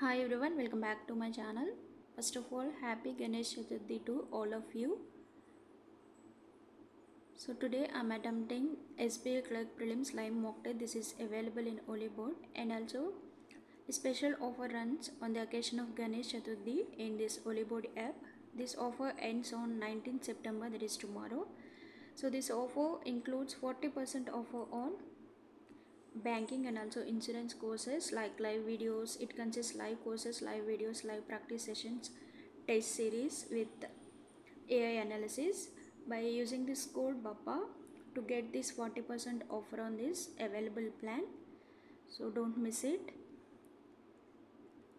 Hi everyone, welcome back to my channel. First of all, happy Ganesh Chaturthi to all of you. So today I'm attempting SBI Clerk Prelims live mock test. This is available in Board and also special offer runs on the occasion of Ganesh Chaturthi in this Board app. This offer ends on 19th September, that is tomorrow. So this offer includes 40% offer on banking and also insurance courses like live videos. It consists live courses live videos live practice sessions test series with ai analysis. By using this code bappa to get this 40% offer on this available plan so don't miss it.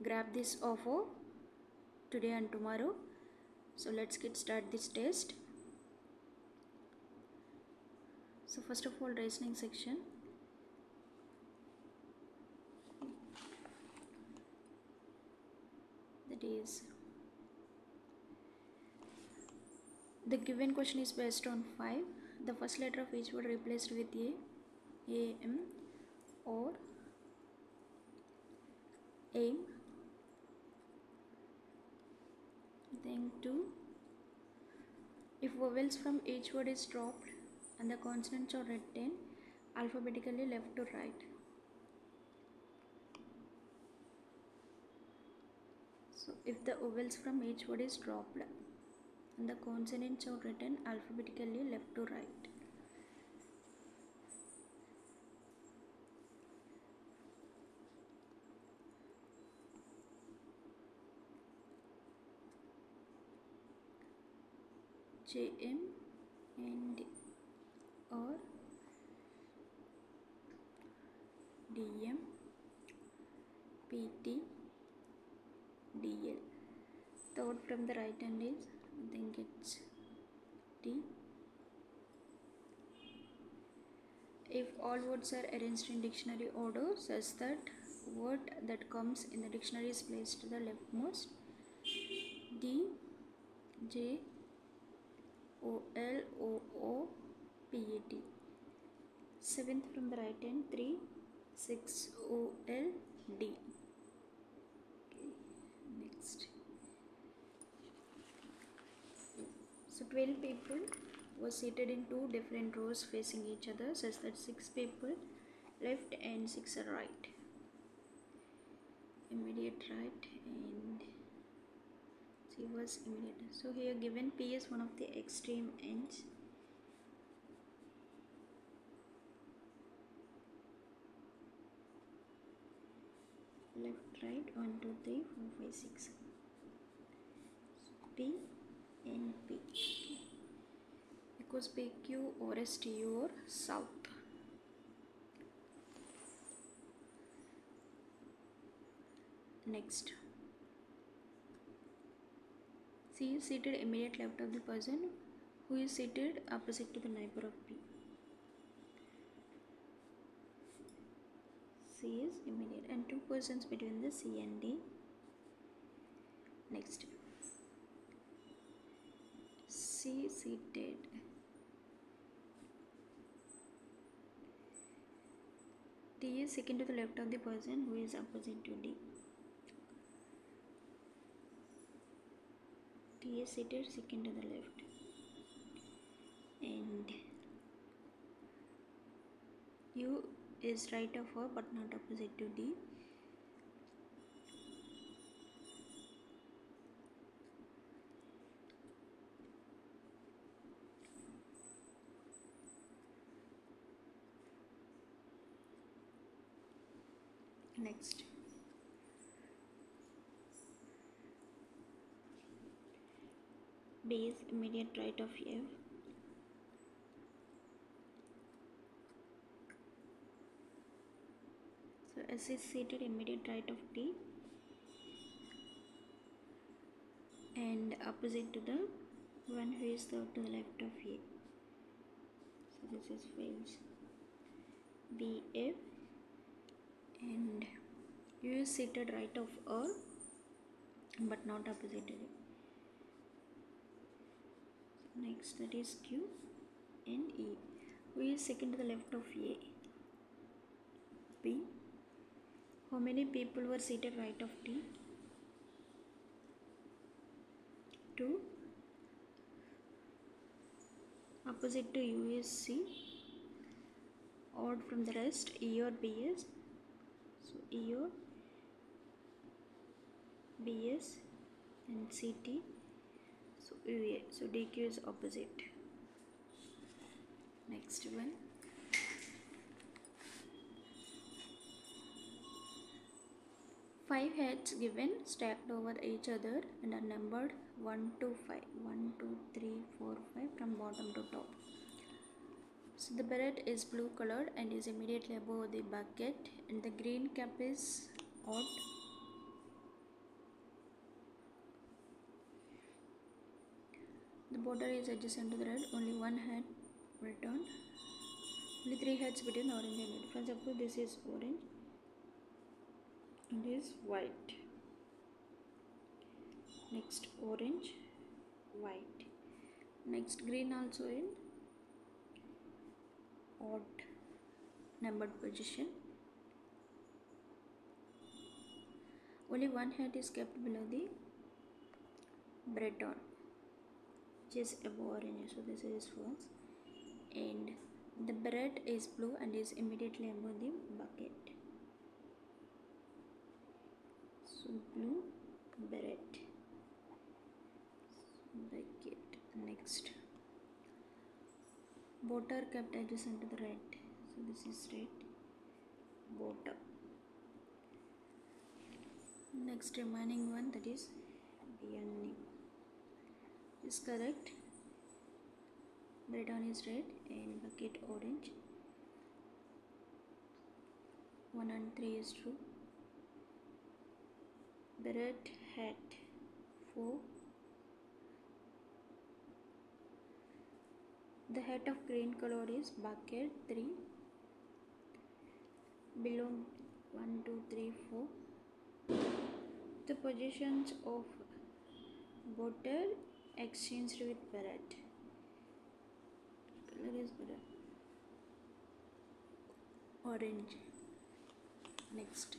Grab this offer today and tomorrow. So let's get start this test. So first of all reasoning section that is the given question is based on 5 the first letter of each word replaced with a a m or aim then 2 if vowels from each word is dropped and the consonants are written alphabetically left to right So if the vowels from each word is dropped and the consonants are written alphabetically left to right. JM and or DM PT From the right hand is I think it's D. If all words are arranged in dictionary order such that word that comes in the dictionary is placed to the leftmost D J O L O O P A T. Seventh from the right hand 3 6 O L D next so 12 people were seated in two different rows facing each other such that six people left and six are right. Immediate right and C was immediate. So here given P is one of the extreme ends. Left right 1 2 3 4 5 6 p p because pq or stu or south. Next. C is seated immediate left of the person who is seated opposite to the neighbor of p. C is immediate and two persons between the C and D. Next, C seated. D is second to the left of the person who is opposite to D. D is seated second to the left and U is right of her but not opposite to D. Next. B is immediate right of F So S is seated immediate right of T and opposite to the one who is to the left of A. So this is fails. BF and U is seated right of R but not opposite to it. Next that is Q and E. Who is second to the left of a b How many people were seated right of T? 2. Opposite to U is C. Odd from the rest E or B is. So E or B is and CT. So DQ is opposite. Next one. Five heads given stacked over each other and are numbered 1 to 5. 1, 2, 3, 4, 5 from bottom to top. So the beret is blue colored and is immediately above the bucket and the green cap is odd. The boater is adjacent to the red, only one head returned. Only three heads between orange and red. For example, this is orange. And is white. Next orange white. Next green also in. Odd numbered position. Only one head is kept below the breton which is above orange so this is false. And the beret is blue and is immediately above the bucket. So blue beret bucket next. Boater kept adjacent to the red. So this is red. Boater next remaining one that is beanie is correct. Breton is red and bucket orange. 1 and 3 is true. Beret hat 4 the hat of green color is bucket 3 below 1 2 3 4 the positions of bottle exchanged with beret color is orange next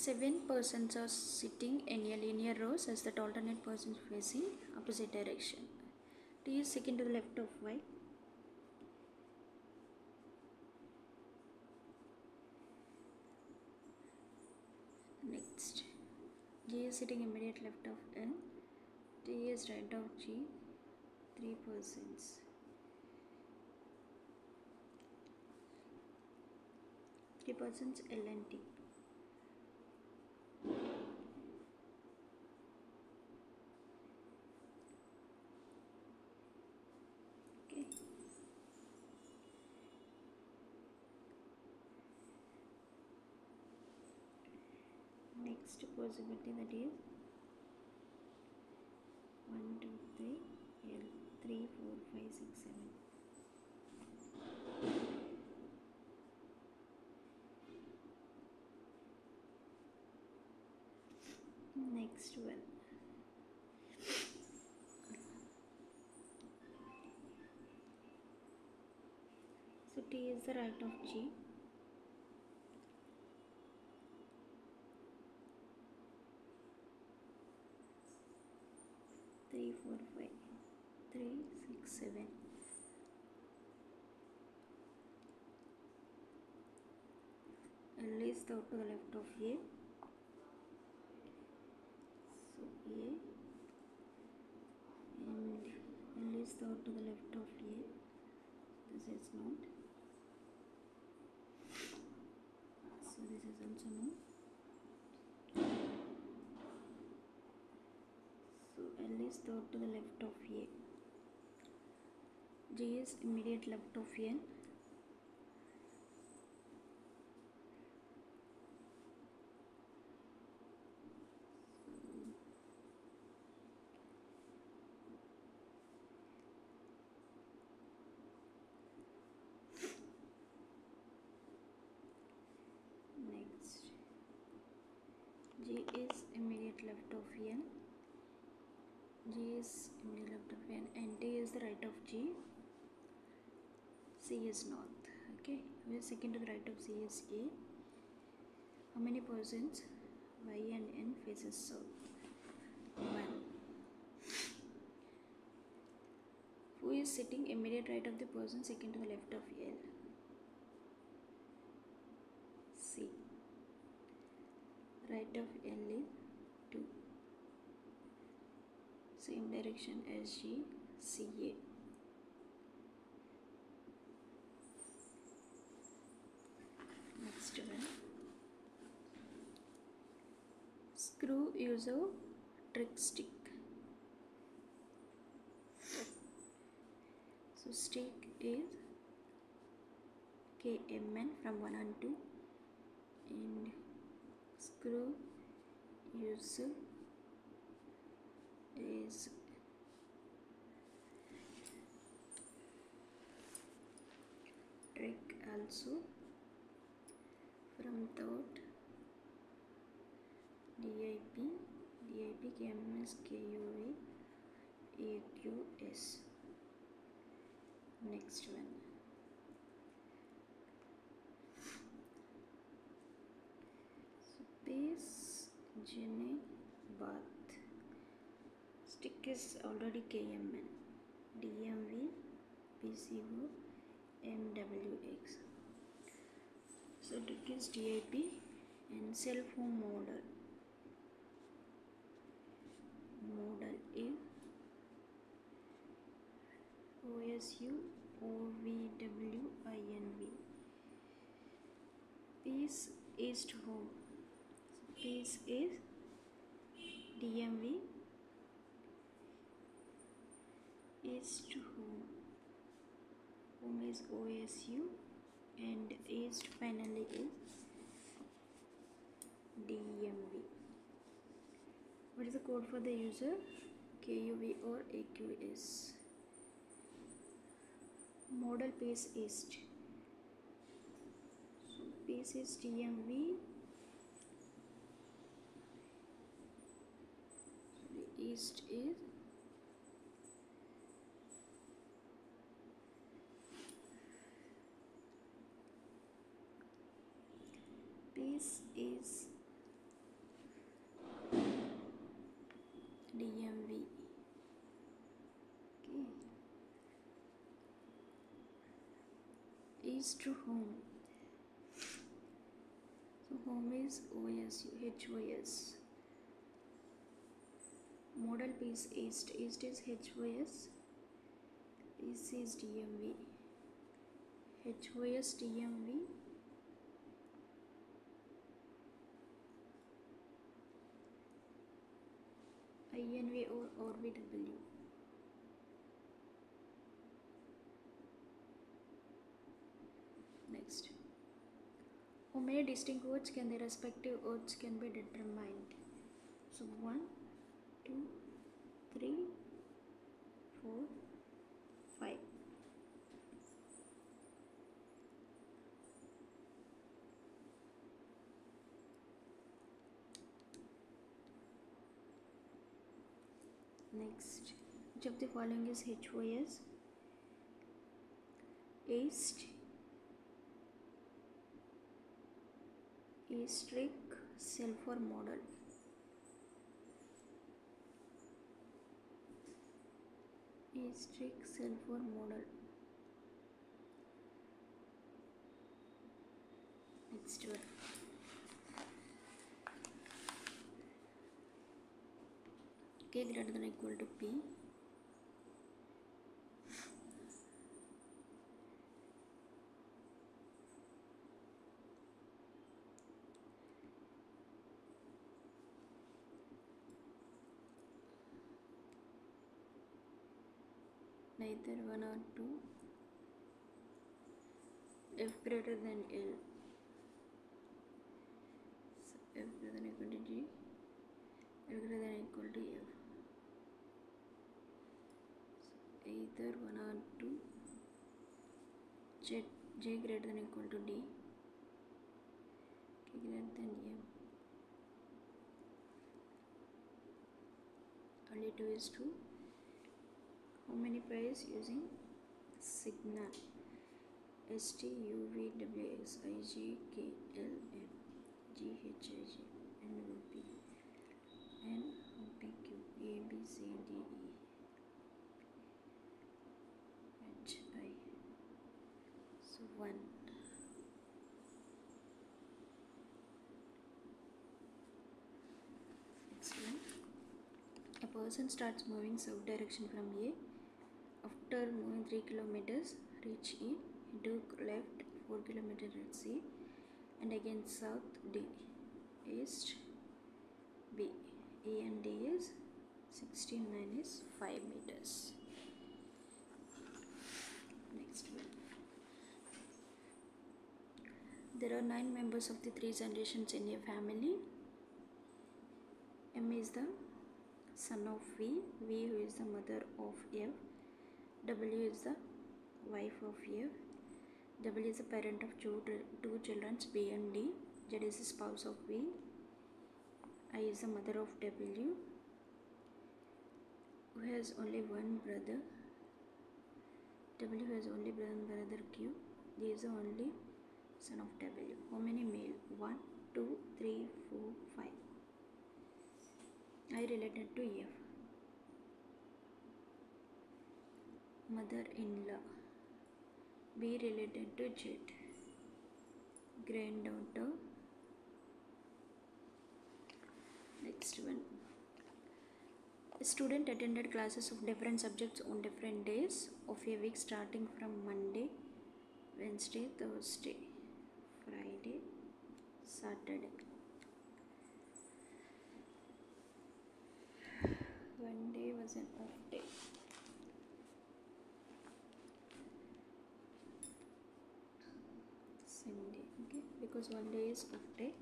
Seven persons are sitting in a linear rows as the alternate persons facing opposite direction. T is second to the left of Y. Next, G is sitting immediate left of N. T is right of G. Three persons. Three persons L and T. Okay. Next possibility that is 1, 2, 3, L, 3, 4, 5, 6, 7. Next one. So T is the right of G. 7 L is the to the left of A. So A. And L is the to the left of A. This is not. So this is also no. So L is the to the left of A. G is immediate left of N. Next, G is immediate left of N. G is immediate left of N and T is the right of G. C is north. okay? We are second to the right of c is a. How many persons y and n faces south? One. Who is sitting immediate right of the person second to the left of l? C. Right of l is 2 same direction as g ca next one screw user trick stick. So stick is kmn from 1 and 2 and screw user is trick also from thought DIP DIP KMS KUA AQS next one. So base Jenny bath stick is already KMN DMV PCO MWX so it is DIP and cell phone model model is OSU OVWINV piece east home so piece is DMV east home home is OSU and east finally is DMV. What is the code for the user? KUV or AQS. Model piece east. So piece is DMV. East is piece is DMV. Okay. East to home. So home is OSU, HOS. Model piece east. East is HOS. Piece is DMV. HOS DMV. INV or. Next. How many distinct words can the respective words can be determined? So one, two, three, four, five. Next, which of the following is HOS? East, Eastric Sulfur model. Eastric Sulfur model. Next one. k greater than equal to p neither 1 or 2 f greater than l. So f greater than equal to g l greater than equal to f. So either 1 or 2 j, j greater than equal to d k greater than m. Only 2 is 2 how many pairs using signal S T U V W X I G K L M G H I J N O P. N O P Q A B C D E. H I. So one. One. A person starts moving south direction from A after moving 3 kilometers reach E took left 4 kilometers at C and again south D east B. E and D is 69 is 5 meters. Next one. There are nine members of the three generations in a family. M is the son of V, V who is the mother of F, W is the wife of F, W is the parent of two, two children B and D, Z is the spouse of V, I is the mother of W, who has only one brother, W has only one brother Q, D is the only son of W. How many male? 1, 2, 3, 4, 5. I related to F. Mother in law. be related to Z. Granddaughter. Next one. A student attended classes of different subjects on different days of a week starting from Monday, Wednesday, Thursday, Friday, Saturday. one day was an off Sunday, okay, because one day is off day.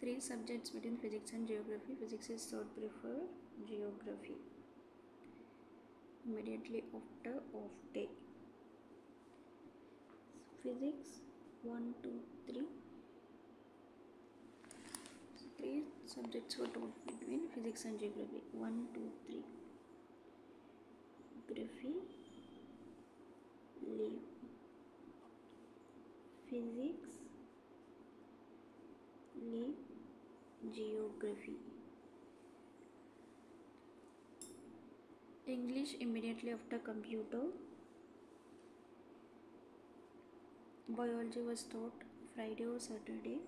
Three subjects between physics and geography. Physics is third preferred, geography. Immediately after off day. Physics one, two, three three subjects were taught between physics and geography. One, two, three. Geography, leave. Physics, leave. Geography. English immediately after computer. Biology was taught Friday or Saturday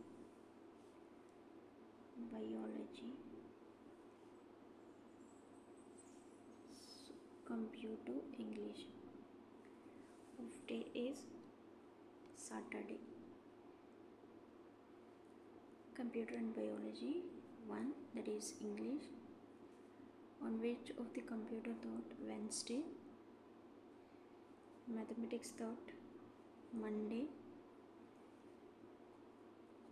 biology computer english day is saturday. Computer and biology one that is english. On which of the computer taught wednesday? Mathematics taught monday.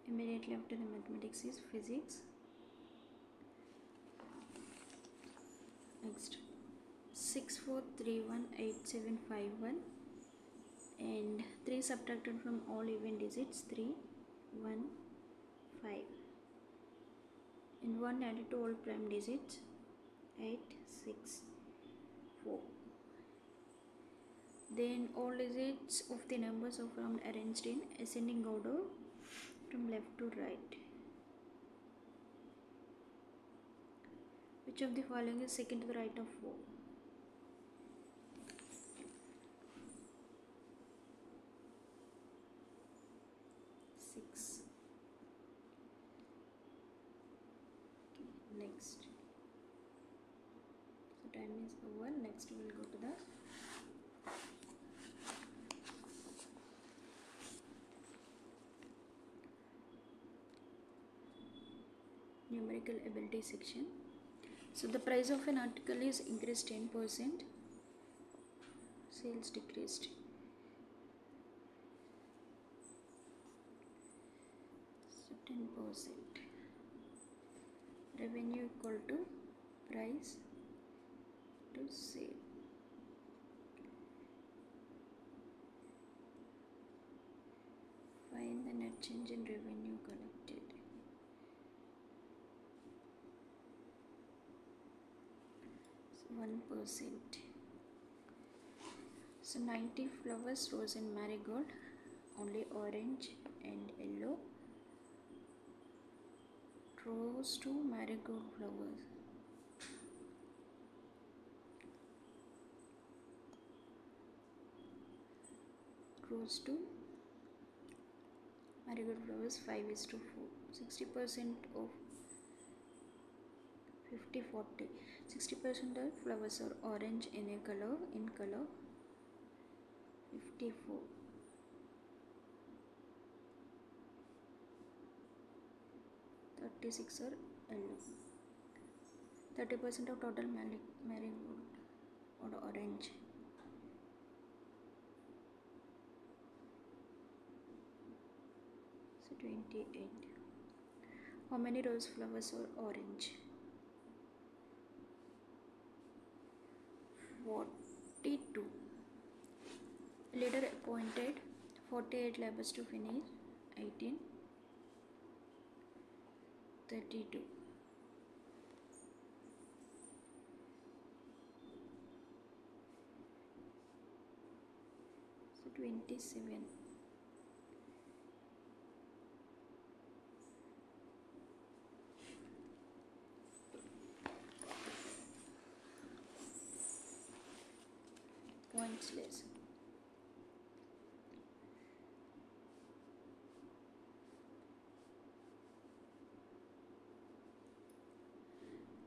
Immediately after the mathematics is physics. Next. 64318751 and 3 subtracted from all even digits 3 1 5 and 1 added to all prime digits 8 6 4 then all digits of the numbers are found arranged in ascending order from left to right. Which of the following is second to the right of 4? ability section. So the price of an article is increased 10% sales decreased. So 10% revenue equal to price to sale. Find the net change in revenue column? 1%. So 90 flowers rose and marigold only orange and yellow rose to marigold flowers rose to marigold flowers 5 is to 4 60% of 50 40 60% of flowers are orange in a color in color. 54 36 are yellow. 30% of total marigold or orange. So 28 how many rose flowers are orange 42 leader appointed 48 labors to finish 18 32 so 27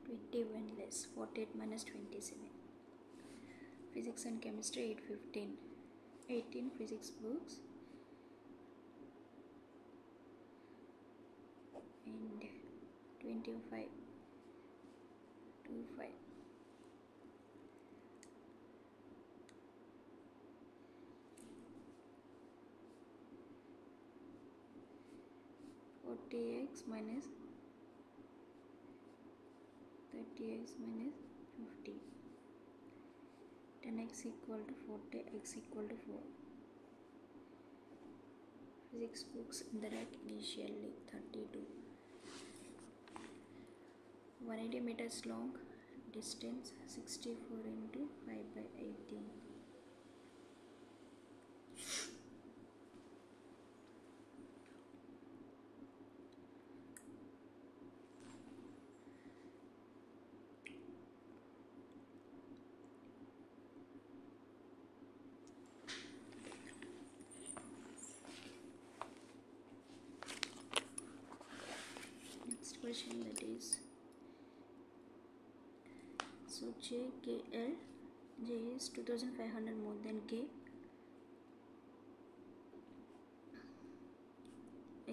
Twenty-one less forty-eight minus twenty-seven. Physics and chemistry eight fifteen. Eighteen physics books. And twenty-five. Two five. Forty x minus 30x minus 50 10x equal to 40 x equal to 4 physics books in the rack initially 32 180 meters long distance 64 into 5 by 18 question that is so j k l j is 2500 more than k.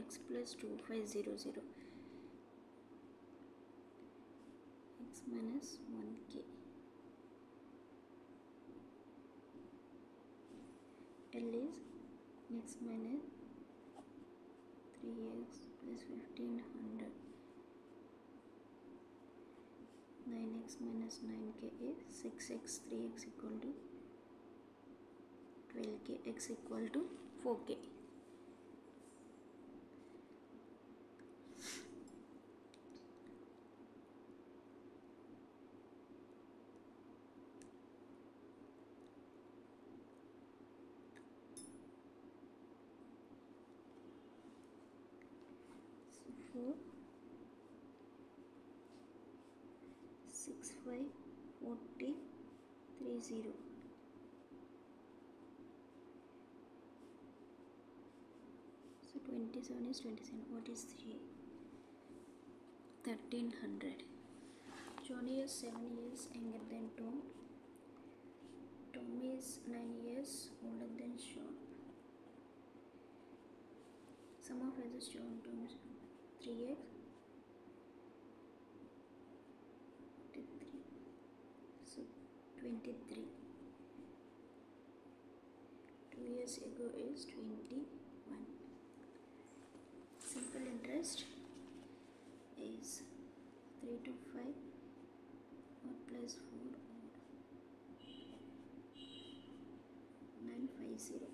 X plus 2500 x minus 1k l is x minus 3x plus 1500 9x minus 9k is 6x 3x equal to 12k x equal to 4k so 4 6 5 40 3 0 so 27 is 27 what is 3 1300 Johnny is 7 years younger than Tom. Tom is 9 years older than Sean. Sum of ages John Tom's 3x 23 so 23 two years ago is 21 simple interest is 3 to 5 or plus 4 or 950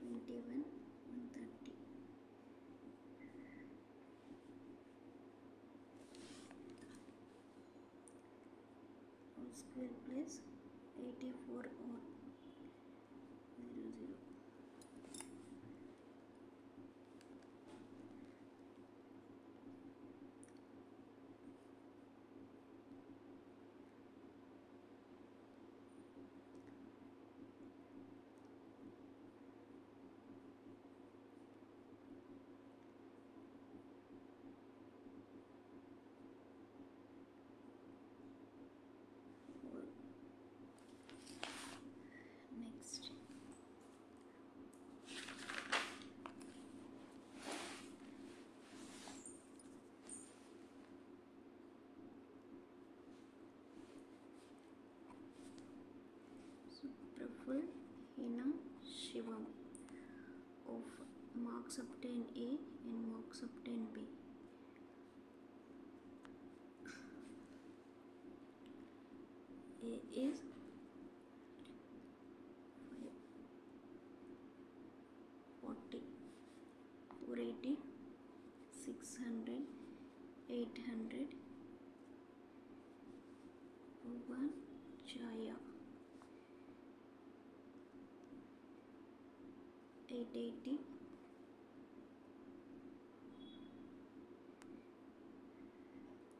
21 130 square plus 84 or 0 0 next so Praful Hina Shivam of marks obtain A and marks obtain B. A is 40 480 600 800 one chaya 880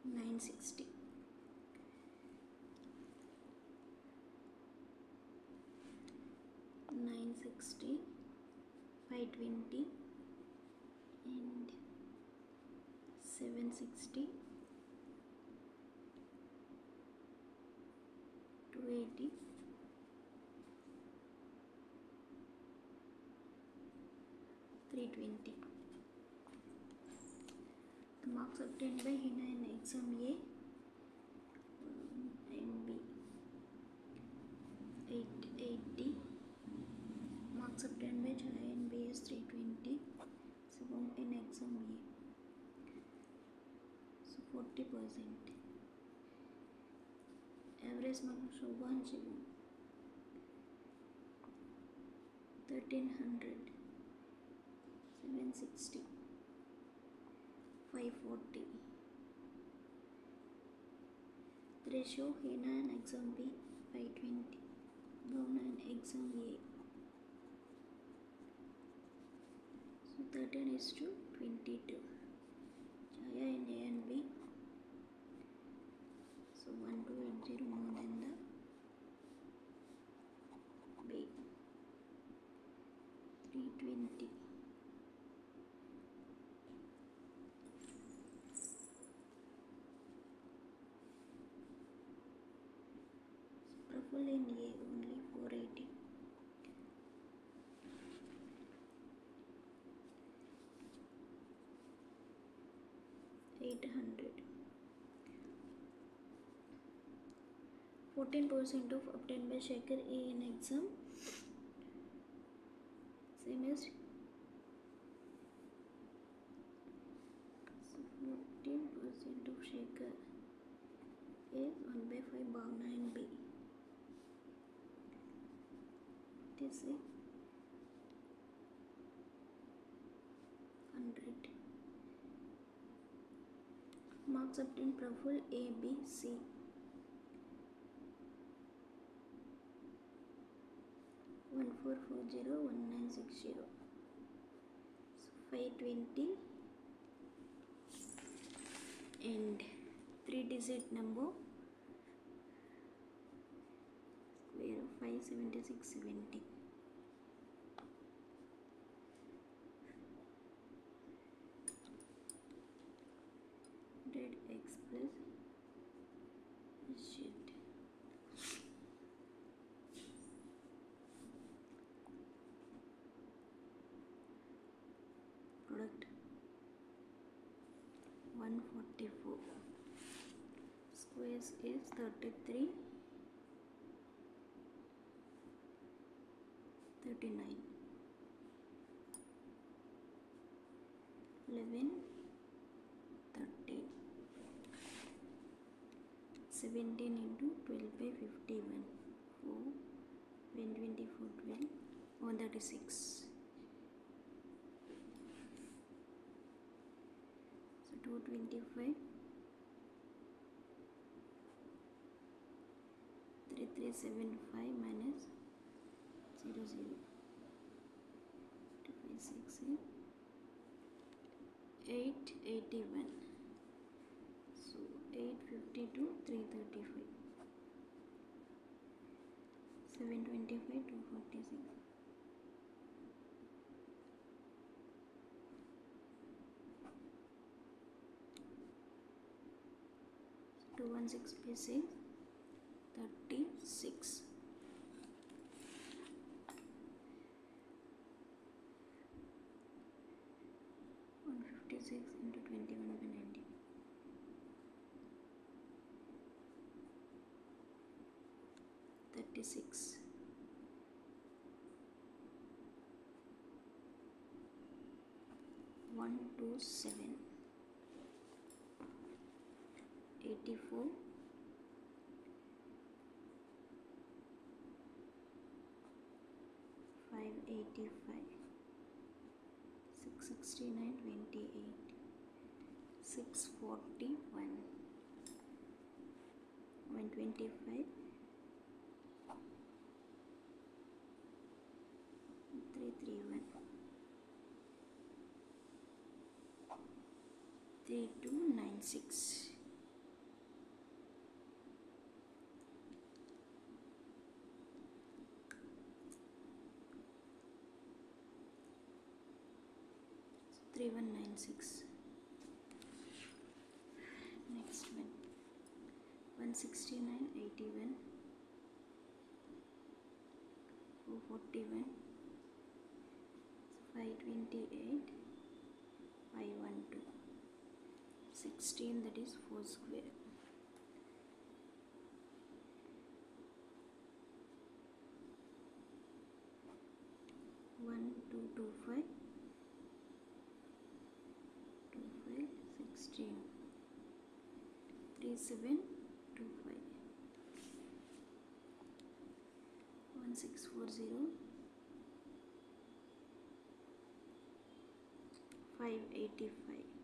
960 960 520 and 760 280 320 the marks obtained by Hina in exam A um, and B. 880 marks obtained by Jaya in B is 320 Shivam in exam A. So 40 percent. Average marks Shobha and Shivam 1300 760 540 the ratio Hina and exam B 520 Bhavna and exam A. So 13 is to 22 Chaya in A and B 800 14% of obtained by Shaker A in exam. Same as 14% of shaker is 1 by 5 bound 9b 56 marks obtained Praful A B C. One four four zero one nine six zero. So five twenty and three digit number. Of five seventy six seventy hundred plus product 144 squares is 33 39 11 13 17 into 12 by 51 4 124 12 136 so 225 375 minus 0 0 881 so 852 335 725 246 216 pieces 36 26 127 84 585 669 28 641 125 3296 3196 next one. one sixty nine eighty one. four forty one. five twenty eight. 16 that is 4 square. One, two, two, five, two, five, sixteen, three, seven, two, five, one, six, four, zero, five, eighty-five.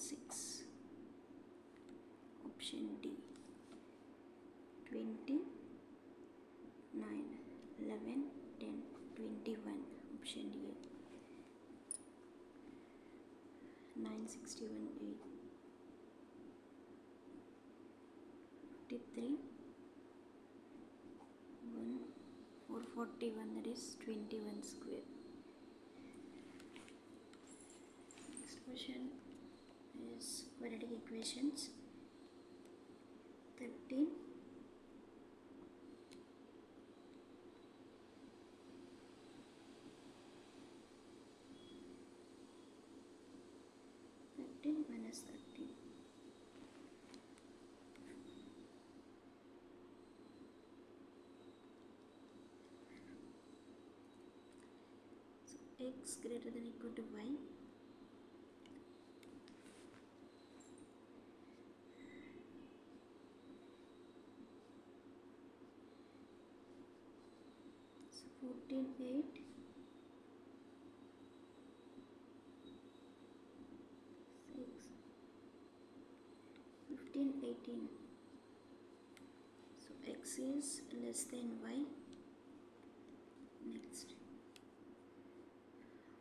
6 option D 29 11 10 21 option D 961 8 53 1 441 that is 21 square. Equations. 13 13 minus 13 so x greater than equal to y So 14 8 6 15 18 so x is less than y. Next.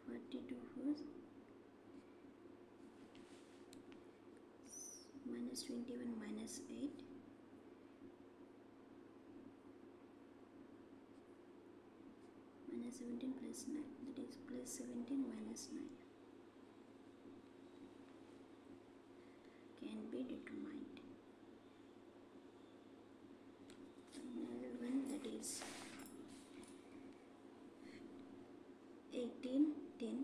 42 first minus 21 minus 8 minus 17 plus 9 that is plus 17 minus 9 can be determined another one that is eighteen ten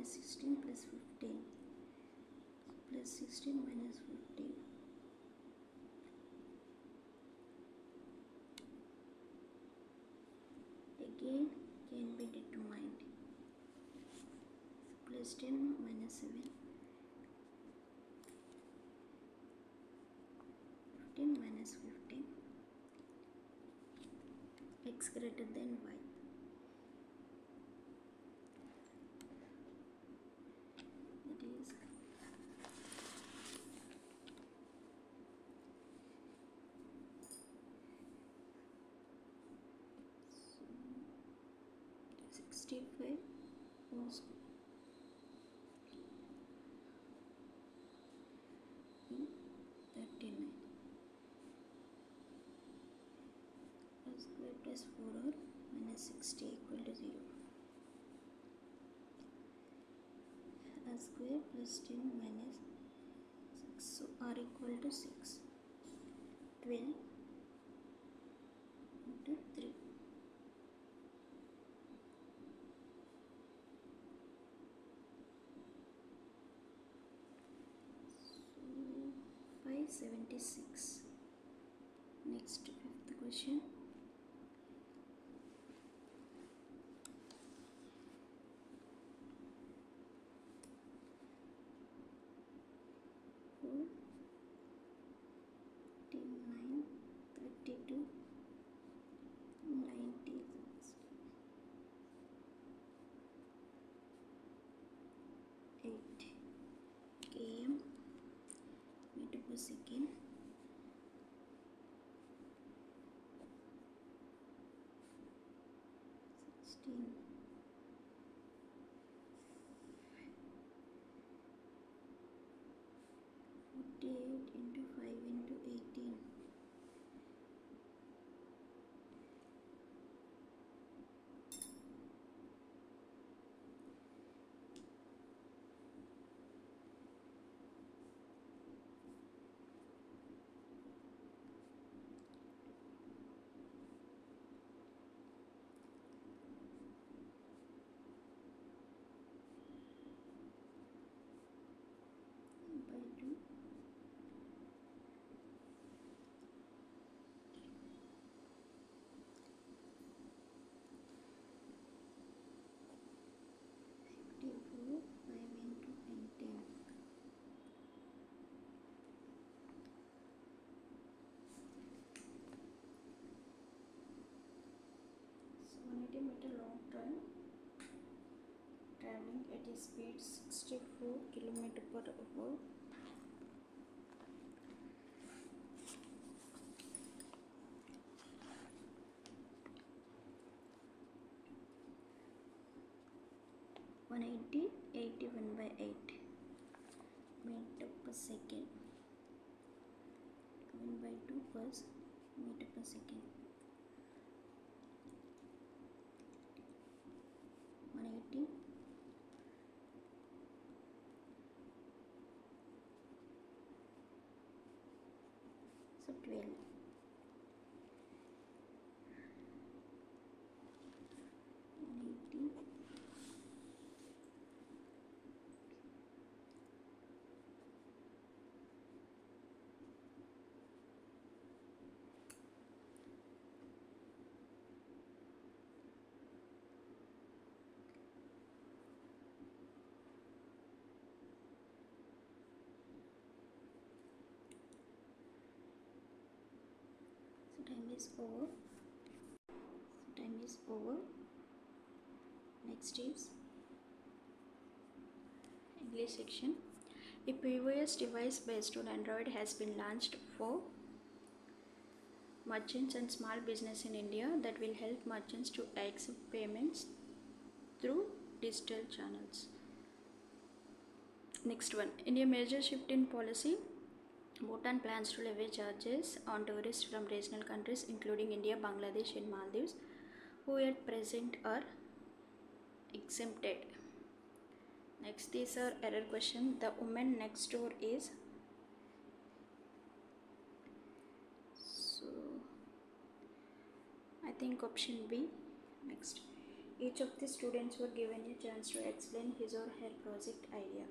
minus 16 plus 15 plus 16 minus 15 again can be determined. Plus 10 minus 7 15 minus 15 x greater than y it is sixty-five was thirty-nine plus square plus four r minus sixty equal to zero. R square plus 10 minus 6 so r equal to 6 12 92 90 8 km meter per second Seventy meter long run traveling at a speed 64 km per hour One eighty eighty one by eight meter per second. One by two meter per second. One eighty So twelve. One eighty. So time is over. Time is over. Next is English section. A previous device based on Android has been launched for merchants and small business in India that will help merchants to accept payments through digital channels. Next one, in a major shift in policy, Bhutan plans to levy charges on tourists from regional countries including India, Bangladesh, and Maldives who at present are exempted. Next is our error question. The woman next door is so I think option B. Next, each of the students were given a chance to explain his or her project idea.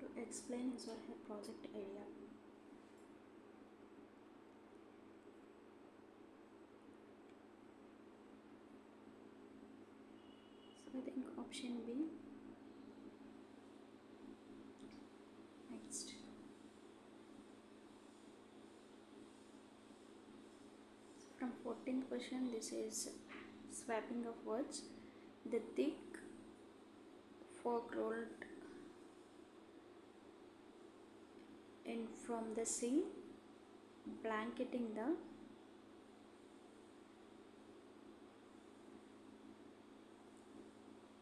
To explain his or her project idea. So I think option B. Next. From 14th question, this is swapping of words. The thick fog rolled in from the sea, blanketing the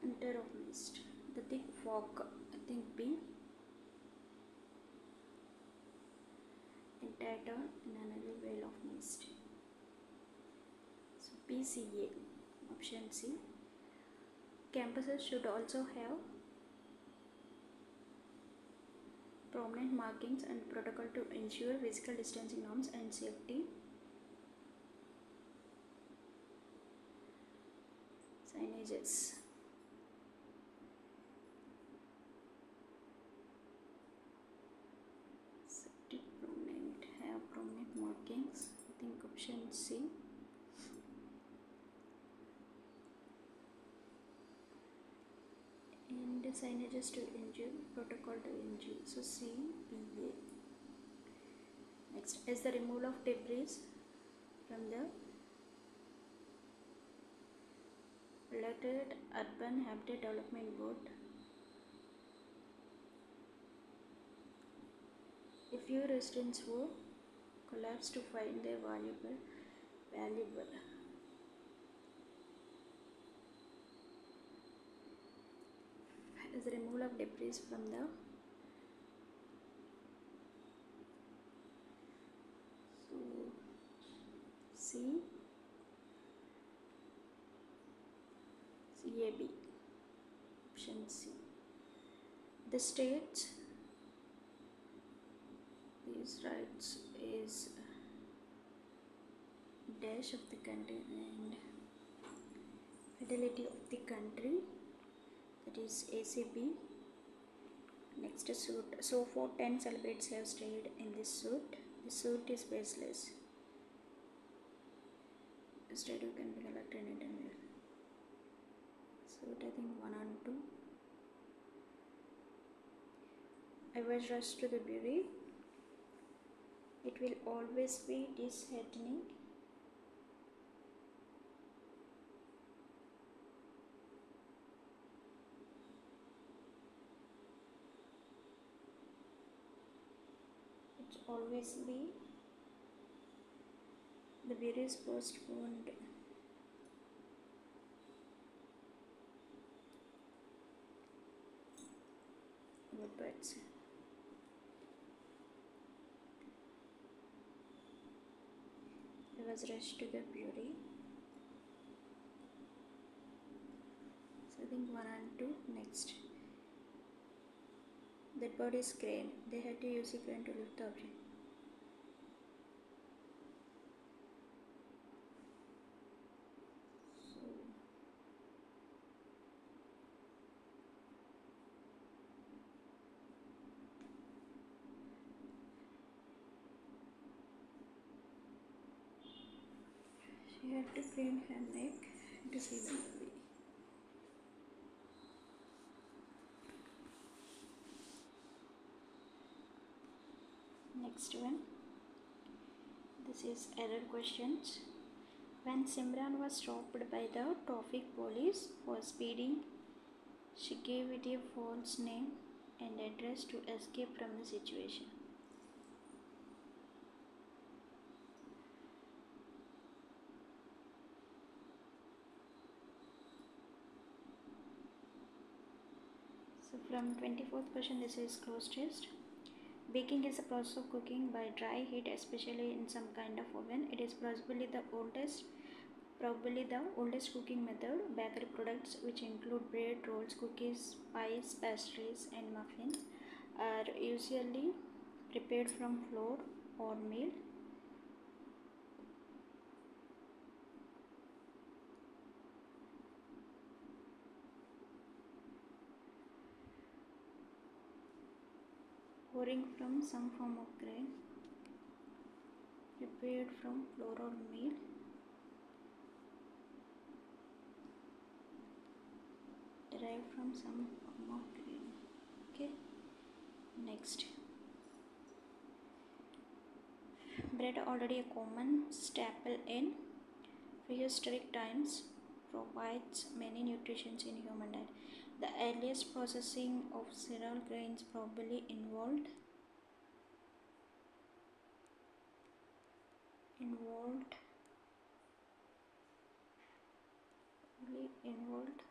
entire of mist. The thick fog, I think B. Entire in another veil of mist. So PCA, option C. Campuses should also have prominent markings and protocol to ensure physical distancing norms and safety. Signages. Safety prominent have prominent markings. I think option C. and the signages to NG, protocol to NG. So C, B, A. Next is the removal of debris from the related urban habitat development board. A few residents were collapsed to find their valuable valuable is removal of debris from the so C option C. The states these rights is dash of the country and fidelity of the country that is ACB. Next suit. So for 10 celebrities have stayed in this suit. The suit is baseless. Instead you can be elected anytime. Suit I think 1 and 2. I was rushed to the bureau. It will always be disheartening always be the is postponed. Birds I was rushed to the beauty. so I think one and two next that body is crane. They had to use a crane to lift the object. So, she had to crane her neck to see the movie. next one. This is error questions when simran was stopped by the traffic police for speeding she gave it a false name and address to escape from the situation. So from 24th question this is closed test Baking is a process of cooking by dry heat, especially in some kind of oven. It is possibly the oldest, probably the oldest cooking method. Bakery products, which include bread, rolls, cookies, pies, pastries, and muffins, are usually prepared from flour or meal. From some form of grain prepared from flour or meal. Derived from some form of grain okay next. Bread already a common staple in prehistoric times provides many nutrients in human diet the earliest processing of cereal grains probably involved involved probably involved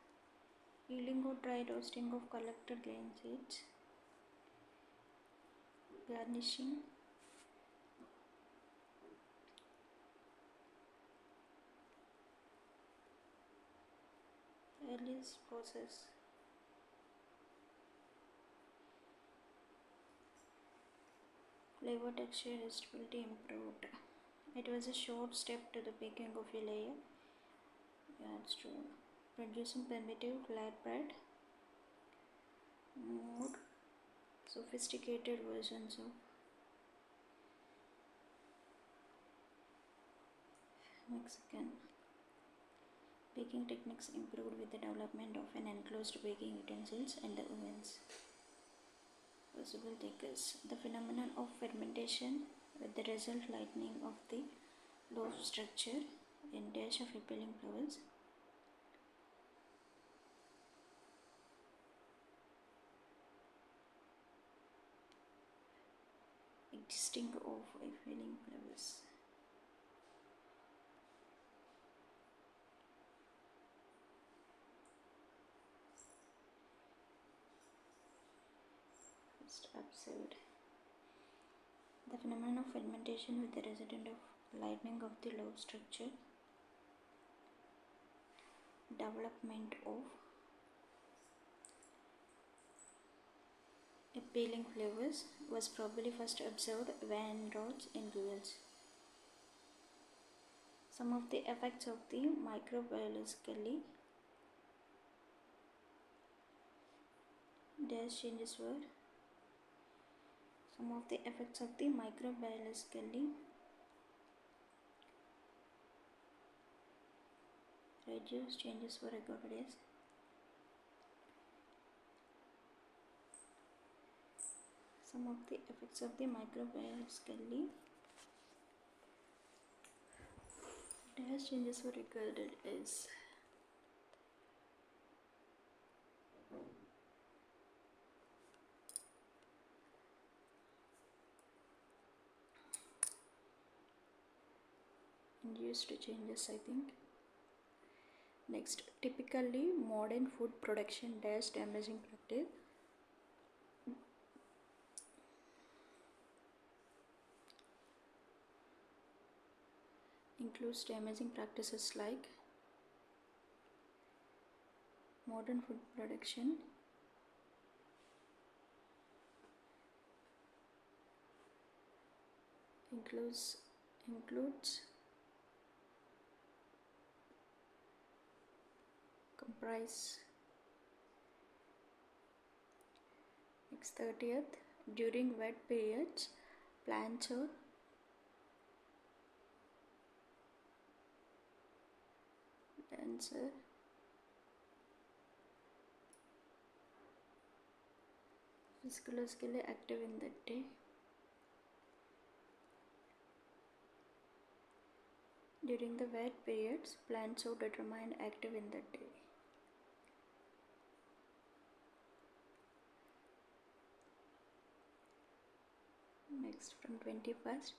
peeling or dry roasting of collected grain seeds, garnishing earliest process flavor texture and stability improved. It was a short step to the baking of a layer. Yeah it's true. Producing primitive flatbread more sophisticated versions of Mexican baking techniques improved with the development of an enclosed baking utensils and the ovens possible takers the phenomenon of fermentation with the result lightening of the loaf structure in dash of repelling flowers existing of repelling flowers First The phenomenon of fermentation with the result of lightening of the loaf structure, development of appealing flavors was probably first observed when rods in grills. Some of the effects of the microbiologically dash changes were some of the effects of the microbiologically reduced changes were recorded as some of the effects of the microbiologically dash changes were recorded as induced changes i think. Next typically modern food production dash damaging practice includes damaging practices like modern food production. Includes includes comprise next 30th during wet periods plants or dancer physiologically active in the day. During the wet periods plants are determined active in the day next from 21st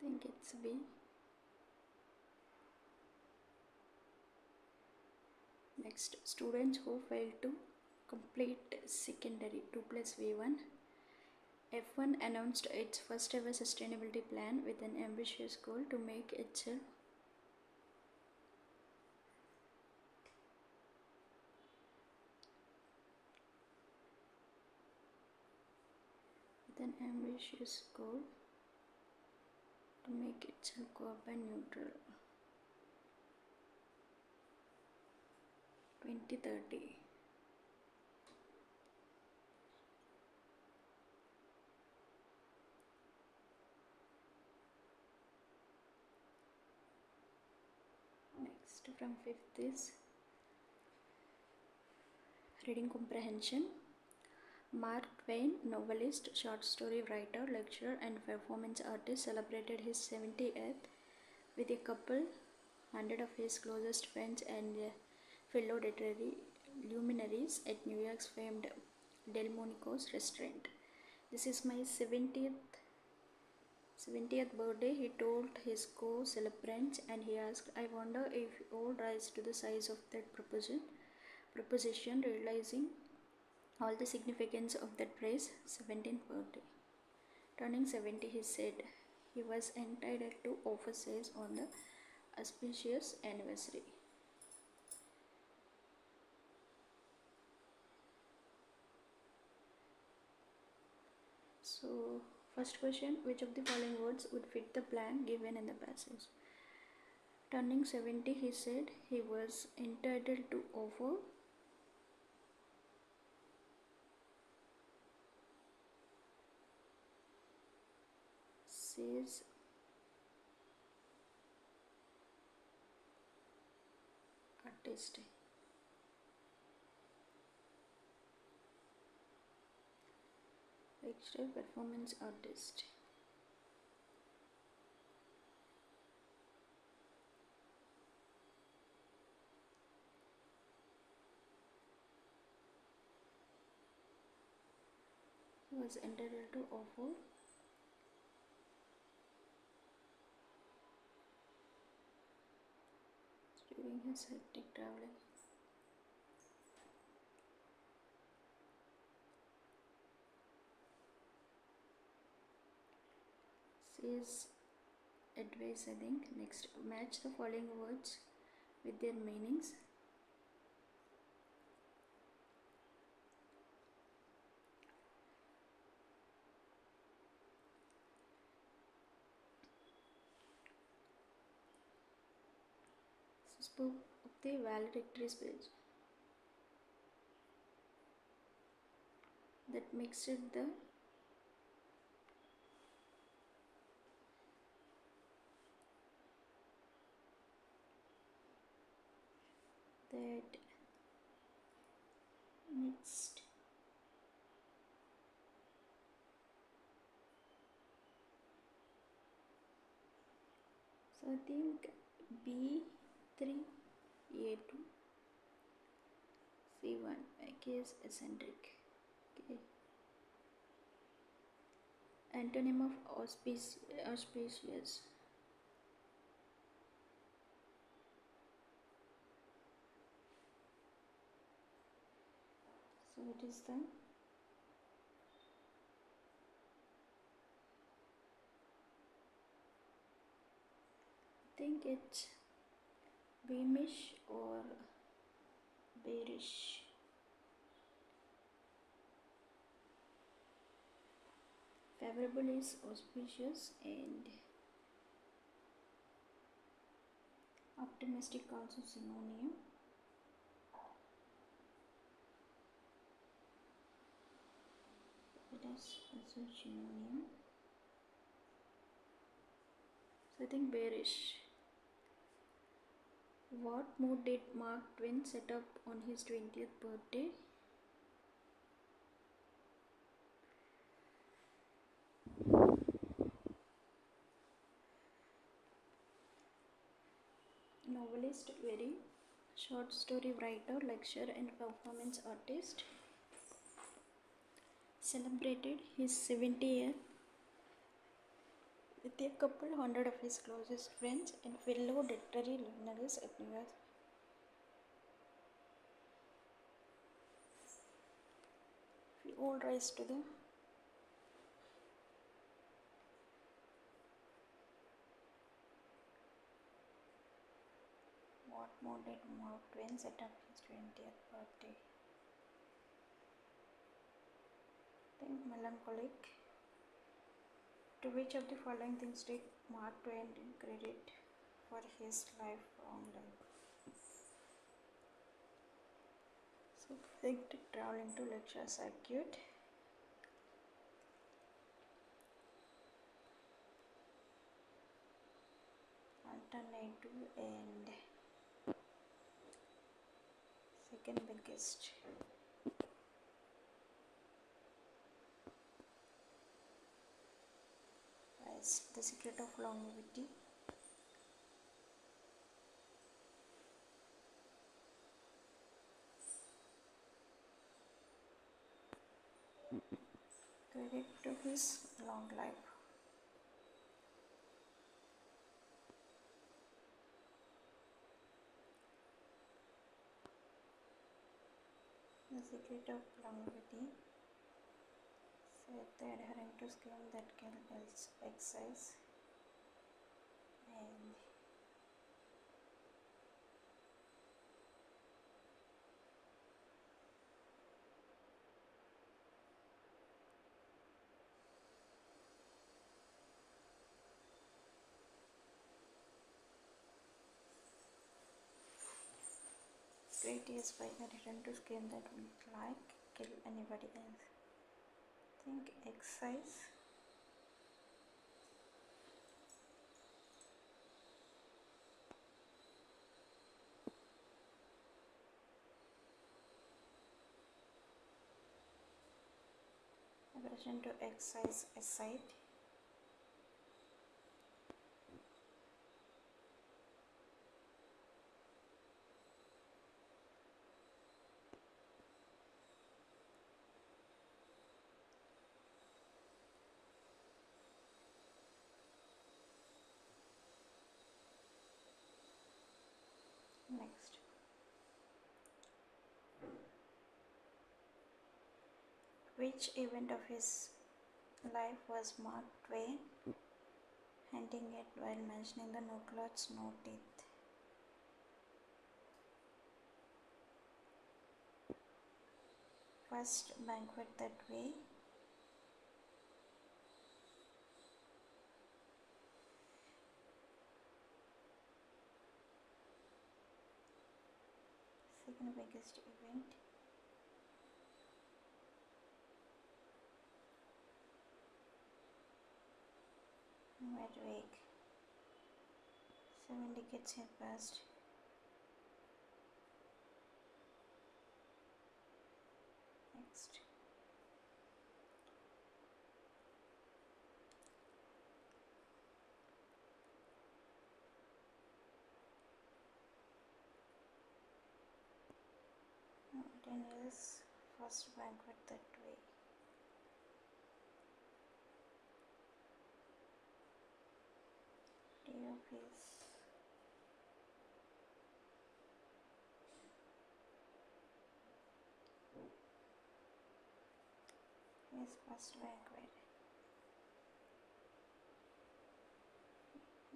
think it's V Next, students who failed to complete secondary 2 plus V1. F1 announced its first ever sustainability plan with an ambitious goal to make itself ambitious goal to make itself carbon neutral. 2030 next from fifth is reading comprehension Mark Twain, novelist, short story writer, lecturer, and performance artist, celebrated his 70th with a couple hundred of his closest friends and fellow literary luminaries at New York's famed Delmonico's restaurant. This is my 70th 70th birthday, he told his co celebrants, and he asked, I wonder if all rise to the size of that proposition, proposition realizing all the significance of that phrase, 1740. Turning 70, he said he was entitled to offices on the auspicious anniversary. So, first question Which of the following words would fit the plan given in the passage? Turning 70, he said he was entitled to offer says artist extra performance artist. Was entitled to offer during his hectic traveling. Says advice, I think. Next, match the following words with their meanings. So of the valedictory speech that mixed it, the that mixed so I think B three A two C one I guess eccentric okay. Antonym of auspic- auspicious. So it is the I think it's beamish or bearish? Favorable is auspicious and optimistic also synonym. It is also synonym. So i think bearish what mood did mark twain set up on his 20th birthday? Novelist very short story writer lecturer and performance artist. Celebrated his 70th with a couple, hundred of his closest friends and fellow literary learners appeared. We all rise to them. What more did Mark Twain set up his 20th birthday? Think melancholic. To which of the following things did Mark Twain credit for his lifelong life? So, think traveling to lecture circuit. Alternative and second biggest. As the secret of longevity. Credit to his long life. The secret of longevity said the adherent to scheme that can exercise and great is by adherent to scheme that would like kill anybody else. Think to exercise aside. Next. Which event of his life was Mark Twain hinting at while mentioning the no clothes, no teeth? First banquet that way. Second biggest event. Midweek. Seven decades have passed. Next. Oh, Ten years first banquet that way. His his first banquet.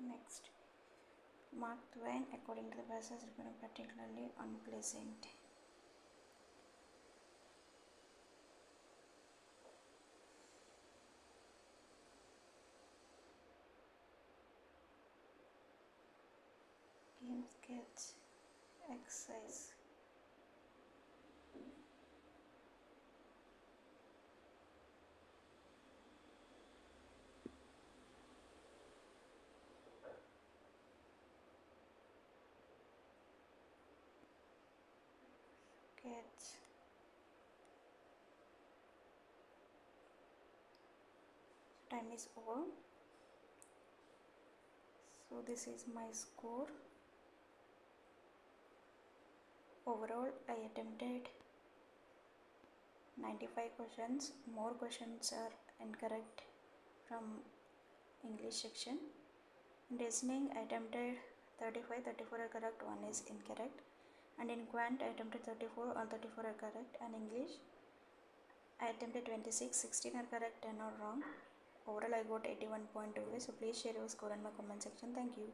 Next, Mark Twain, according to the verses, written particularly unpleasant. Kids. Time is over. So this is my score. Overall, I attempted 95 questions. More questions are incorrect from English section. In listening, I attempted 35, 34 are correct, one is incorrect. And in quant, I attempted 34, all 34 are correct. And English, I attempted 26, 16 are correct, 10 are wrong. Overall, I got 81.2 So please share your score in my comment section. Thank you.